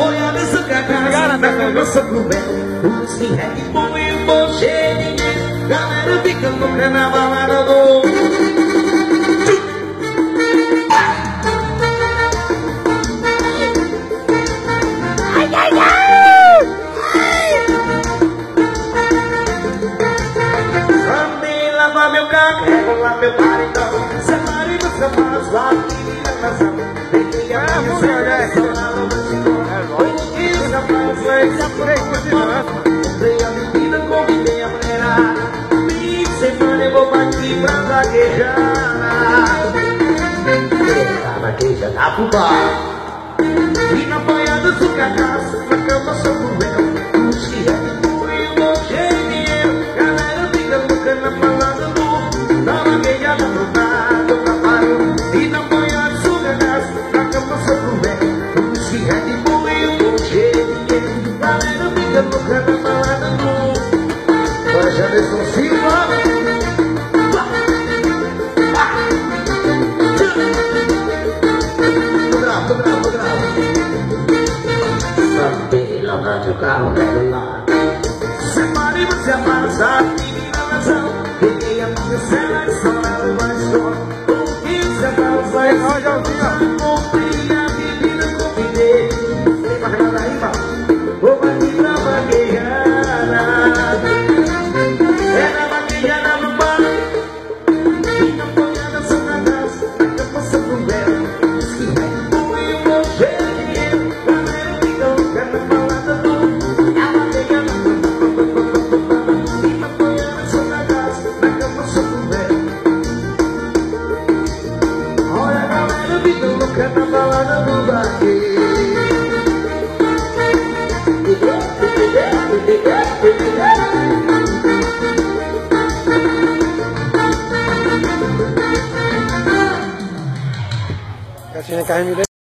Goianense assim é que a cara da cabeça pro pé O desfilete bom e bom, cheio de dinheiro Galera fica na balada do... Andei lavar meu carro, lavar meu paredão Ei, Comprei a bebida, convidei a mulherada Fim de eu vou partir pra vaquejana Vaquejana pro bar E na banhada sucacá andar de carro regular Separe você é para usar, menina razão Peguei a minha cena Karena malah lebih baik